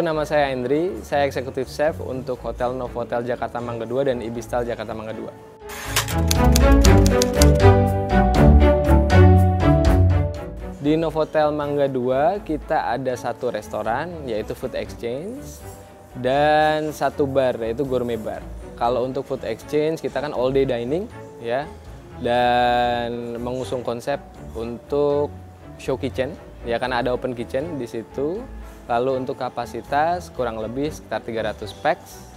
saya Hendri, saya eksekutif chef untuk Hotel Novotel Jakarta Mangga 2 dan Ibistal Jakarta Mangga 2. Di Novotel Mangga 2 kita ada satu restoran yaitu Food Exchange dan satu bar yaitu Gourmet Bar. Kalau untuk Food Exchange kita kan all day dining ya dan mengusung konsep untuk show kitchen ya karena ada open kitchen di situ Lalu untuk kapasitas kurang lebih sekitar 300 packs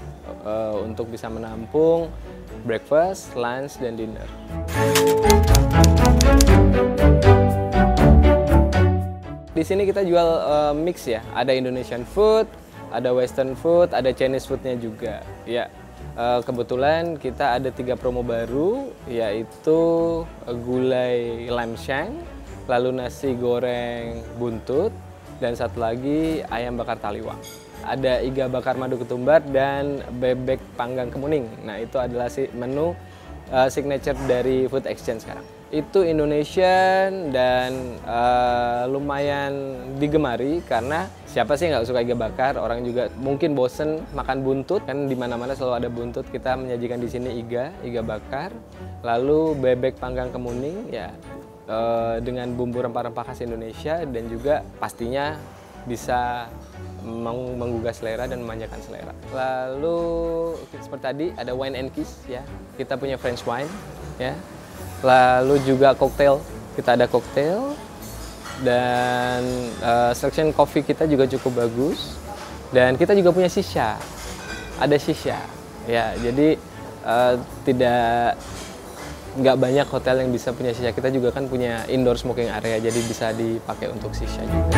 uh, untuk bisa menampung breakfast, lunch, dan dinner. Di sini kita jual uh, mix ya, ada Indonesian food, ada Western food, ada Chinese foodnya juga. Ya, uh, kebetulan kita ada tiga promo baru, yaitu gulai lam shank, lalu nasi goreng buntut, dan satu lagi ayam bakar taliwang. Ada iga bakar madu ketumbar dan bebek panggang kemuning. Nah itu adalah si menu uh, signature dari Food Exchange sekarang. Itu Indonesian dan uh, lumayan digemari karena siapa sih nggak suka iga bakar? Orang juga mungkin bosen makan buntut kan di mana-mana selalu ada buntut. Kita menyajikan di sini iga, iga bakar. Lalu bebek panggang kemuning ya uh, dengan bumbu rempah-rempah khas Indonesia dan juga pastinya bisa meng menggugah selera dan memanjakan selera. Lalu seperti tadi ada wine and kiss ya. Kita punya French wine ya. Lalu juga cocktail. Kita ada cocktail dan uh, selection coffee kita juga cukup bagus. Dan kita juga punya shisha. Ada shisha. Ya, jadi uh, tidak nggak banyak hotel yang bisa punya sisa. Kita juga kan punya indoor smoking area, jadi bisa dipakai untuk sisa juga.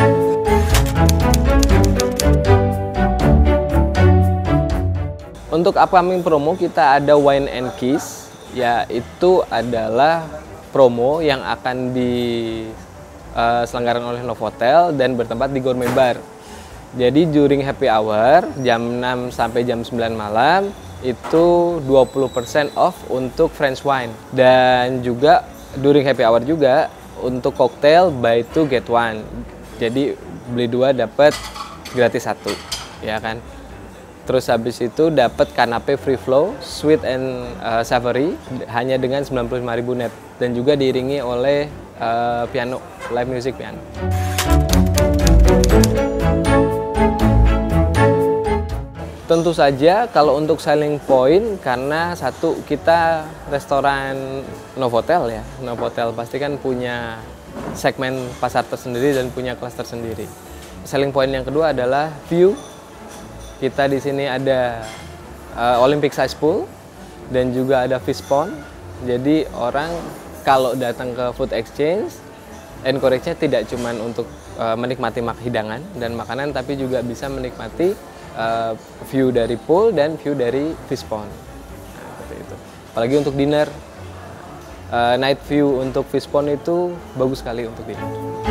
Untuk upcoming promo kita ada Wine and Kiss, yaitu adalah promo yang akan diselenggarakan uh, oleh Novotel dan bertempat di Gourmet Bar. Jadi during happy hour jam 6 sampai jam 9 malam itu 20% off untuk French wine dan juga during happy hour juga untuk cocktail buy two get one. Jadi beli dua dapat gratis satu, ya kan? Terus habis itu dapat kanape free flow, sweet and uh, savory hanya dengan 95.000 net dan juga diiringi oleh uh, piano, live music piano. Tentu saja kalau untuk selling point karena satu kita restoran Novotel ya. Novotel pasti kan punya segmen pasar tersendiri dan punya kelas tersendiri. Selling point yang kedua adalah view. Kita di sini ada uh, Olympic size pool dan juga ada fish pond. Jadi orang kalau datang ke food exchange encourage-nya tidak cuma untuk uh, menikmati hidangan dan makanan tapi juga bisa menikmati uh, view dari pool dan view dari fish pond. Nah, seperti itu. Apalagi untuk dinner, uh, night view untuk fish pond itu bagus sekali untuk dinner.